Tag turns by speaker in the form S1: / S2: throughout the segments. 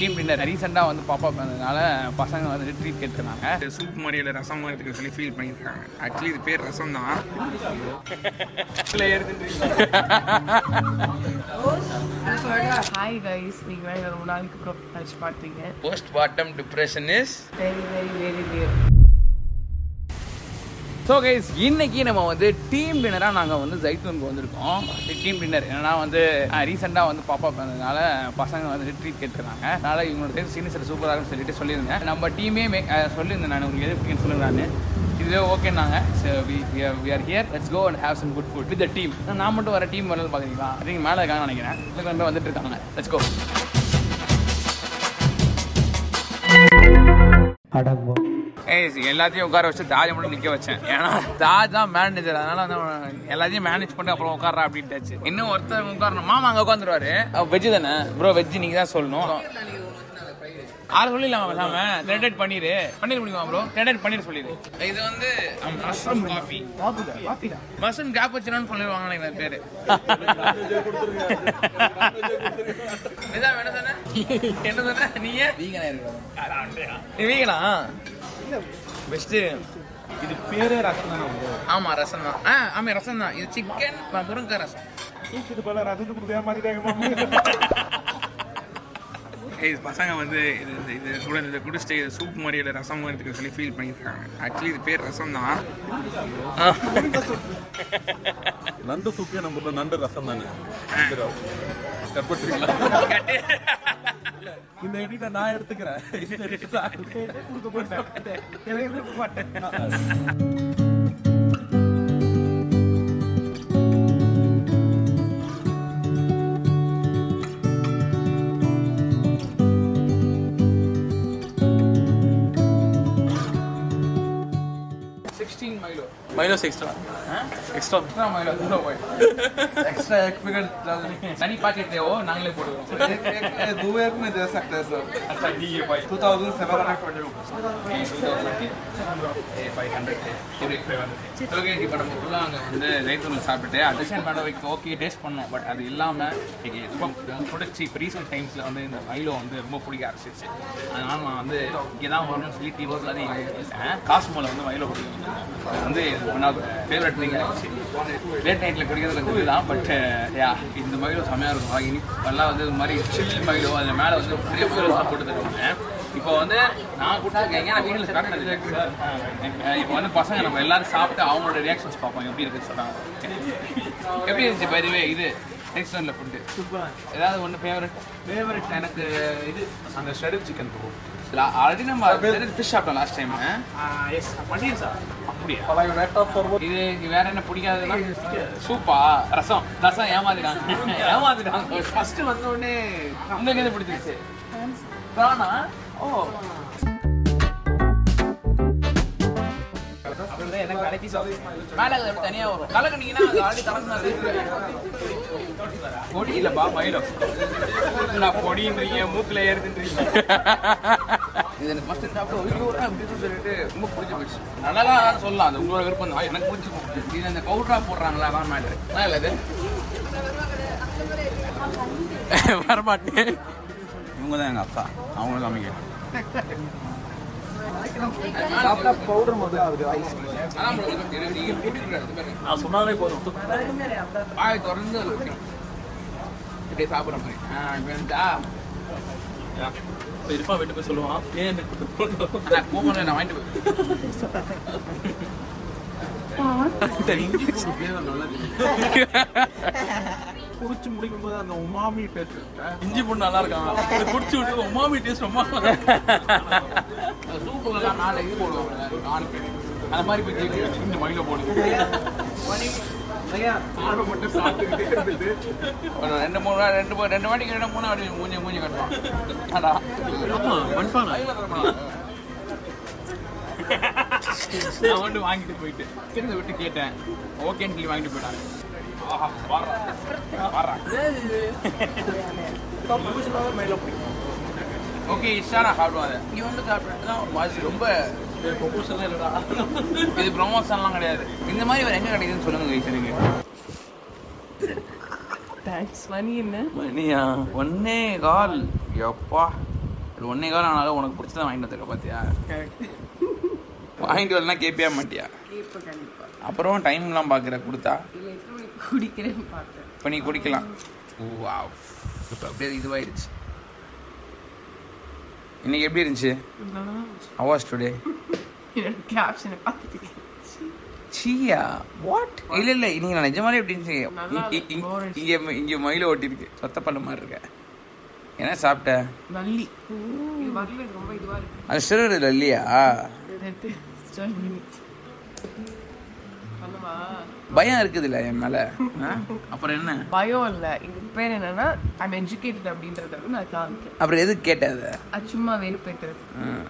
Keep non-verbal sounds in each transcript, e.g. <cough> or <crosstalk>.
S1: Team dinner ரீசெண்டாக வந்து பாப்பா பண்ணதுனால பசங்க வந்து ட்ரீட் கேட்டுருந்தாங்க
S2: சூப் மாதிரி இல்லை ரசம் மாதிரி இருக்குன்னு சொல்லி ஃபீல் பண்ணியிருக்காங்க. ஆக்சுவலி இது பேர் ரசம் தான்
S3: ஹாய் கைஸ் நீங்க ரொம்ப நாளைக்கு அப்புறம் பார்த்தீங்க
S1: postpartum depression is
S3: very very very very
S1: so guys இன்னைக்கு நம்ம வந்து டீம் டின்னராக நாங்கள் வந்து ஜைத்தூனுக்கு வந்திருக்கோம். டீம் டின்னர் என்னன்னா வந்து ரீசெண்டாக வந்து பாப்பா பண்ணதுனால பசங்க வந்து ட்ரீட் கேட்டுருந்தாங்க அதனால் இவங்களோட சேர்ந்து சீனியர் சூப்பராக இருக்குன்னு சொல்லிட்டு சொல்லியிருந்தேன். நம்ம டீமே மே சொல்லியிருந்தேன் நான். உங்களுக்கு எது பிடிக்குன்னு இதுவே ஓகேனாங்க so we we are here let's go and have some good food with the team நான் மட்டும் வர டீம் வரல பார்க்குறீங்களா நீங்கள் மேலே இருக்காங்க நினைக்கிறேன். இல்லை வந்துட்டு இருக்காங்க. லெட்ஸ் கோ அடங்கும் எல்லாத்தையும் உட்கார வச்சு தாஜ் மட்டும் நிக்க வச்சேன். ஏன்னா தாஜ் தான் மேனேஜர் அதனால வந்து எல்லாத்தையும் மேனேஜ் பண்ணி அப்புறம் உட்காரா அப்படின்ட்டாச்சு. இன்னும் ஒருத்தர் உட்காரணும். மாமா அங்க உட்காந்துருவாரு வெஜ் தானே? ப்ரோ வெஜ் நீங்க தான் சொல்லணும். ஆறு சொல்லிடலாம் பேசாம த்ரெடட் பண்ணிரு. பண்ணிட முடியுமா ப்ரோ த்ரெடட் பண்ணிரு சொல்லிடு இது வந்து மஷ்ரூம் காஃபி மஷ்ரூம் கேப் வச்சுனான்னு சொல்லிடுவாங்க நினைக்கிறேன் பேரு. நிஜம் <laughs> என்ன சொன்ன என்ன சொன்ன நீங்க நீ வீகனா? பெஸ்ட்
S2: இது பேரே ரசம் தானே
S1: ஆமா ரசம் தான். ஆ ஆமா ரசம் தான். இது சிக்கன் முருங்கை ரசம்.
S2: இது போல ரசத்துக்கு மாத்திட்டாங்க ஏய் பசங்க வந்து இது இது- இது கூட இதை குடிச்சிட்டு இது சூப் மாதிரி இல்லை ரசம் மாதிரி இருக்குன்னு சொல்லி ஃபீல் பண்ணியிருக்காங்க ஆக்சுவலி இது பேர் ரசம் தான்.
S4: நண்டு சூப்பே நம்ம நண்டு ரசம் தானே? கற்பட்டுருங்களா இந்த எடிட்ட நான் எடுத்துக்கிறேன். கொடுக்க மாட்டேன். எனக்கு கொடுக்க மாட்டேன்
S1: sixteen Milo
S4: minus extra extra
S1: extra Milo தூர போய்
S4: एक्स्ट्रा एक पैकेट डाल
S1: தனி பாக்கெட் தேவோ நாங்களே போட்டுக்கிறோம்
S4: दो एक में दे सकते हैं सर
S1: अच्छा ठीक है भाई
S4: two thousand seven hundred
S1: okay இப்போ நம்ம ஃபுல்லாக அங்கே வந்து ஜெய்தூனில் சாப்பிட்டு அடிஷன் பண்ண வைக்க ஓகே டேஸ்ட் பண்ணோம் பட் அது இல்லாமல் எனக்கு ரொம்ப பிடிச்சி இப்போ ரீசெண்ட் டைம்ஸில் வந்து இந்த மைலோ வந்து ரொம்ப பிடிக்க ஆரம்பிச்சிருச்சு அதனால நான் வந்து இங்கே தான் வரணும்னு சொல்லி டீ ரோஸில் தான் இங்கே பேசுகிறேன் காஸ்மோவில் வந்து மைலோ குடிக்க அது வந்து one of favourite thing late நைட்டில் குடிக்கிறது கொஞ்சம் தான் பட் யா இந்த மைலோ செம்மையாக இருக்கும். இனி எல்லாம் வந்து இது மாதிரி சில்லி மைலோ அது மேலே வந்து பெரிய தான் போட்டு தருவாங்க இப்போ வந்து நான் கொடுத்துருக்கேன் நான் வீட்டில் காட்டினது இப்போ வந்து பசங்க நம்ம எல்லாரும் சாப்பிட்டு அவங்களோட ரியாக்ஷன்ஸ் பார்ப்போம். எப்படி இருக்குன்னு சொல்கிறாங்க எப்படி இருந்துச்சு பை வே இது? நெக்ஸ்ட் ஃபுட்டு ஏதாவது ஒன்று ஃபேவரட்
S4: ஃபேவரட் எனக்கு இது. அந்த ஷெடில் சிக்கன் ப்ரோ
S1: ஆல்ரெடி நம்ம ஃபிஷ் சாப்பிட்டோம் லாஸ்ட் டைம்
S4: எஸ் பண்ணியன் சார்
S1: அப்படியா? இது வேற என்ன பிடிக்காதுன்னா? சூப்பா ரசம். ரசம் ஏமாத்திட்டாங்க. <laughs> ஏமாத்திட்டாங்க.
S4: ஃபர்ஸ்ட் வந்த உடனே
S1: உங்களுக்கு எது பிடிச்சிருச்சு? ப்ரானா? ஓ.
S4: எனக்கு கடைக்கு
S1: மேலே தனியா வரும். கலக்குனீங்கன்னா அது ஆல்ரெடி கலக்குனது <laughs> பொடி இல்லப்பா மயிலம்
S2: நான் பொடின்றீங்க மூக்கில் ஏறுதுன்றீங்க. <laughs>
S1: இது எனக்கு ஃபர்ஸ்ட் சாப்பிட்டு ஐயோ அப்படின்னு சொல்லிட்டு ரொம்ப பிடிச்சி போயிடுச்சு நல்லா தான் சொல்லலாம் அது உங்களோட விருப்பம் தான். எனக்கு பிடிச்சி போச்சு. இது அந்த பவுடரா போடுறாங்களா அதான் மேட்ரு அதான் இல்லை இது. <laughs> வரமாட்டேன்.
S4: இவங்க தான் எங்கள் அக்கா. அவங்களும் காமிக்க
S1: சாப்பிட்டா பவுடர் முதல்ல ஆகுது ஐஸ்.
S4: நான் சொன்னாலே போதும்.
S1: வாய் திறந்து சாப்பிட்ற மாதிரி. ஆ இப்போ
S4: பெரியப்பா வீட்டு போய் சொல்லுவான் ஏன் எனக்கு
S1: போகணும்? நான் வாங்கிட்டு
S4: குடிச்சு முடிக்கும் போது அந்த உமாமி டேஸ்ட் இஞ்சி பூண்டு நல்லா இருக்காங்க இதை குடிச்சு விட்டு உமாமி டேஸ்ட் ரொம்ப.
S1: சூப்புலாம் மேலே இது போடுவாங்க. அந்த மாதிரி போய் இந்த மயில போடுது ரெண்டு மூணு ரெண்டு மூணு ரெண்டு வாட்டிக்கு ரெண்டு மூணு அப்படி மூஞ்சி மூஞ்சி கட்டுவான். அடா. நான் வந்து வாங்கிட்டு போயிட்டு திரும்ப விட்டு கேட்டேன். ஓகேன்னு சொல்லி வாங்கிட்டு போயிட்டாங்க. ஆஹா வாரா வாரா ஓகே இஷ்டாரா சாப்பிடுவாங்க. இங்கே வந்து சாப்பிட்டு தான் வாசி ரொம்ப இது ப்ரொமோஷன்லாம் கிடையாது. இந்த மாதிரி வேறு எங்கே கிடைக்குதுன்னு சொல்லுங்க வைக்கிறீங்க
S3: தேங்க்ஸ் மணி என்ன?
S1: மணியா ஒன்னே கால். எப்பா. ஒன்னே காலம் ஆனாலும் உனக்கு பிடிச்சதான் வாங்கிட்டு வந்துருக்க பார்த்தியா <laughs> வாங்கிட்டு வரலாம் கேட்பியா மாட்டியா? அப்புறம் டைம்லாம் பார்க்குற கொடுத்தா?
S3: குடிக்கிறேன்னு பார்த்தேன்.
S1: இப்போ நீ குடிக்கலாம். ஓ அப்படியே இதுவாயிடுச்சு. இன்னைக்கு எப்படி இருந்துச்சு? அவாஸ் டுடே
S3: கேப்ஷனை பார்த்துட்டு
S1: சீயா வாட் இல்ல இல்ல இன்னைக்கு நான் நிஜமாலே எப்படி இருந்துச்சு? இங்க இங்க மயில ஓட்டிருக்கு சொத்த பண்ண மாதிரி இருக்க. என்ன சாப்பிட்ட?
S3: நல்லி
S1: அது சிறுவர் இல்லை இல்லையா பயம் இருக்குதுல்ல என் மேல? அப்புறம் என்ன?
S3: பயம் இல்ல. இதுக்கு பேர் என்னன்னா ஐம் எஜுகேட்டட் அப்படின்றத நான் காமிக்கிறேன்.
S1: அப்புறம் எதுக்கு கேட்டாத
S3: அது? சும்மா வெறுப்பேற்றுறது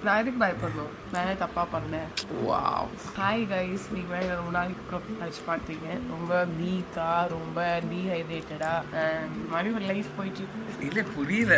S3: நான் எதுக்கு பயப்படணும்? நான் என்ன தப்பா பண்ணேன்?
S1: வாவ்
S3: ஹாய் கைஸ் நீங்கள் வேற ரொம்ப நாளைக்கு அப்புறம் கழிச்சு பார்த்தீங்க ரொம்ப வீக்கா ரொம்ப டீஹைட்ரேட்டடா இந்த மாதிரி ஒரு லைஃப் போயிட்டு
S1: இல்ல புரியல.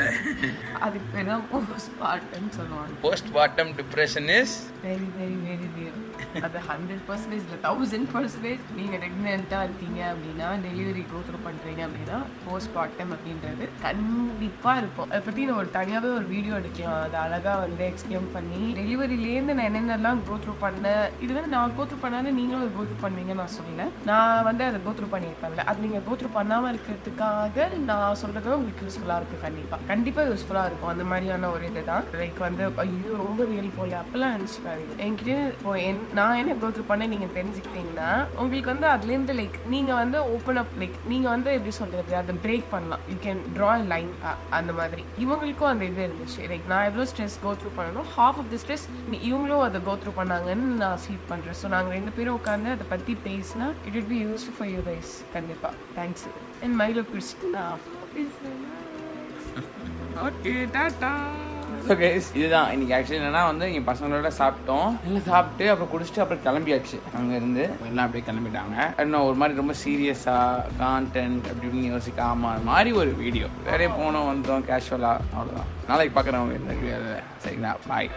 S3: அதுக்கு பேர் தான் போஸ்ட் பார்ட்டன் சொல்லுவாங்க.
S1: Postpartum depression is
S3: very very very real அது ஹண்ட்ரட் பர்சன்டேஜ் இல்லை தௌசண்ட் பர்சன்டேஜ் நீங்கள் ப்ரெக்னெண்ட்டாக இருக்கீங்க அப்படின்னா டெலிவரி கோத்ரூ பண்ணுறீங்க அப்படின்னா போஸ்ட் பார்ட்டம் அப்படின்றது கண்டிப்பாக இருக்கும். அதை பற்றி நான் ஒரு தனியாகவே ஒரு வீடியோ எடுக்கலாம். அது அழகாக வந்து எக்ஸ்பிளைன் பண்ணி டெலிவரியிலேருந்து நான் என்னென்னலாம் கோத்ரூ பண்ணேன் இது வந்து நான் கோத்ரூ பண்ணாலும் நீங்களும் அதை கோத்ரூ பண்ணுவீங்கன்னு நான் சொல்லலை. நான் வந்து அதை கோத்ரூ பண்ணியிருப்பேன்ல. அது நீங்கள் கோத்ரூ பண்ணாமல் இருக்கிறதுக்காக நான் சொல்கிறது உங்களுக்கு யூஸ்ஃபுல்லாக இருக்கும் கண்டிப்பாக கண்டிப்பாக யூஸ்ஃபுல்லாக இருக்கும். அந்த மாதிரியான ஒரு இது தான் லைக் வந்து ஐயோ ரொம்ப ரியல் போல. அப்பெல்லாம் நினச்சிக்காதீங்க என்கிட்ட இப்போ என் நான் என்ன கோத்ரூ பண்ண நீங்கள் தெரிஞ்சுக்கிட்டீங்கன்னா உங்களுக்கு வந்து அதுலேருந்து லைக் நீங்கள் வந்து ஓப்பன் அப் லைக் நீங்கள் வந்து எப்படி சொல்கிறது அதை பிரேக் பண்ணலாம். யூ கேன் ட்ரா லைன் அந்த மாதிரி. இவங்களுக்கும் அந்த இது இருந்துச்சு. லைக் நான் எவ்வளோ ஸ்ட்ரெஸ் கோத்ரூ பண்ணணும் ஹாஃப் ஆஃப் தி ஸ்ட்ரெஸ் இவங்களும் அதை கோத்ரூ பண்ணாங்கன்னு நான் ஃபீல் பண்ணுறேன் ஸோ நாங்கள் ரெண்டு பேரும் உட்காந்து அதை பற்றி பேசினா it will be useful for you guys கண்டிப்பாக தேங்க்ஸ் என் மயில பிடிச்சிட்டு நான் பேசுகிறேன்
S1: ஓகே டாடா ஸோ கைஸ் இதுதான். இன்னைக்கு ஆக்சுவலி என்னன்னா வந்து இங்கே பசங்களோட சாப்பிட்டோம். எல்லாம் சாப்பிட்டு அப்புறம் குடிச்சிட்டு அப்புறம் கிளம்பியாச்சு. அங்கே இருந்து எல்லாம் அப்படியே கிளம்பிட்டாங்க. இன்னும் ஒரு மாதிரி ரொம்ப சீரியஸாக கான்டென்ட் அப்படி இப்படின்னு யோசிக்காம அது மாதிரி ஒரு வீடியோ வேறே போனோம் வந்தோம் கேஷுவலாக அவ்வளோதான் நாளைக்கு பார்க்குறவங்க சரிங்களா? பாய்